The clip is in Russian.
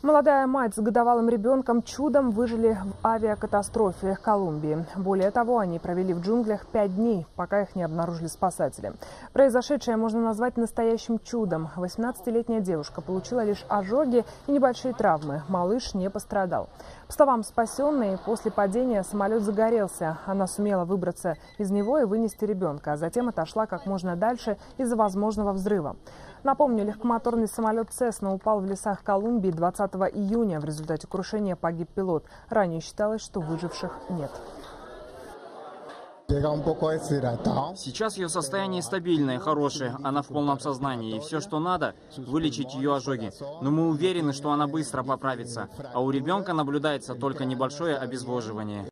Молодая мать с годовалым ребенком чудом выжили в авиакатастрофе Колумбии. Более того, они провели в джунглях пять дней, пока их не обнаружили спасатели. Произошедшее можно назвать настоящим чудом. 18-летняя девушка получила лишь ожоги и небольшие травмы. Малыш не пострадал. По словам спасенной, после падения самолет загорелся. Она сумела выбраться из него и вынести ребенка, а затем отошла как можно дальше из-за возможного взрыва. Напомню, легкомоторный самолет «Цесна» упал в лесах Колумбии 20 июня. В результате крушения погиб пилот. Ранее считалось, что выживших нет. Сейчас ее состояние стабильное, хорошее, она в полном сознании, и все, что надо, вылечить ее ожоги. Но мы уверены, что она быстро поправится, а у ребенка наблюдается только небольшое обезвоживание.